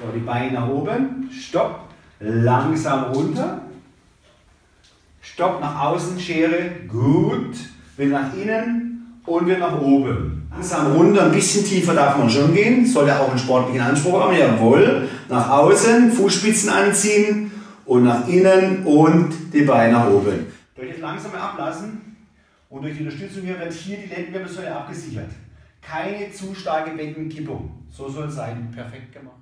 So, die Beine nach oben. Stopp. Langsam runter. Stopp nach außen, Schere. Gut. Wieder nach innen und wieder nach oben. Langsam runter, ein bisschen tiefer darf man schon gehen. Soll ja auch einen sportlichen Anspruch haben. Jawohl. Nach außen, Fußspitzen anziehen und nach innen und die Beine nach oben. Durch das langsame Ablassen und durch die Unterstützung hier wird hier die Lendenwirbelsäule abgesichert. Keine zu starke Beckenkippung. So soll es sein. Perfekt gemacht.